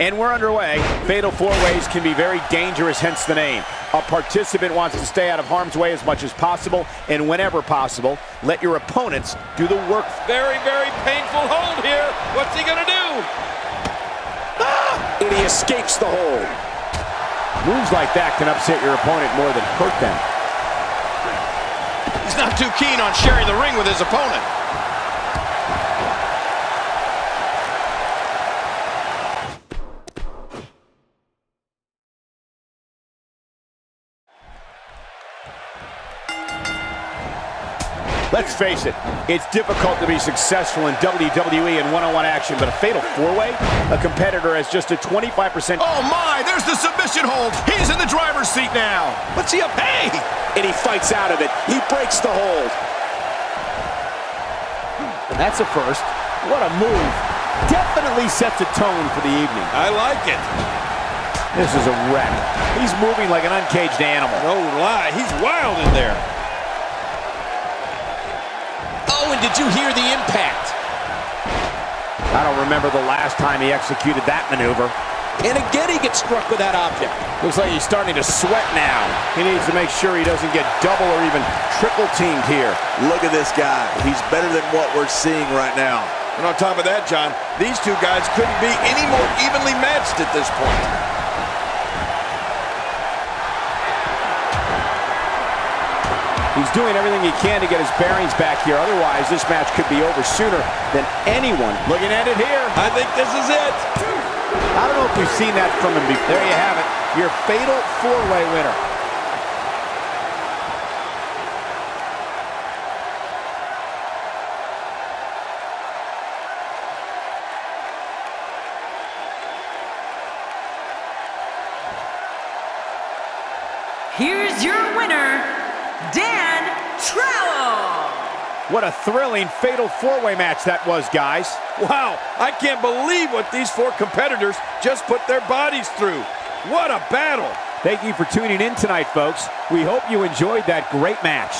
And we're underway. Fatal four ways can be very dangerous, hence the name. A participant wants to stay out of harm's way as much as possible and whenever possible. Let your opponents do the work. Very, very painful hold here. What's he gonna do? Ah! And he escapes the hold. Moves like that can upset your opponent more than hurt them. He's not too keen on sharing the ring with his opponent. Let's face it, it's difficult to be successful in WWE and one-on-one action, but a fatal four-way? A competitor has just a 25%... Oh my, there's the submission hold. He's in the driver's seat now. What's he up? Hey! And he fights out of it. He breaks the hold. And that's a first. What a move. Definitely sets a tone for the evening. I like it. This is a wreck. He's moving like an uncaged animal. No lie, he's wild in there. Did you hear the impact? I don't remember the last time he executed that maneuver. And again, he gets struck with that object. Looks like he's starting to sweat now. He needs to make sure he doesn't get double or even triple teamed here. Look at this guy. He's better than what we're seeing right now. And on top of that, John, these two guys couldn't be any more evenly matched at this point. He's doing everything he can to get his bearings back here. Otherwise, this match could be over sooner than anyone looking at it here. I think this is it. I don't know if we've seen that from him before. There you have it. Your fatal four-way winner. Here's your winner, Dan Trowell. What a thrilling fatal four-way match that was, guys. Wow, I can't believe what these four competitors just put their bodies through. What a battle. Thank you for tuning in tonight, folks. We hope you enjoyed that great match.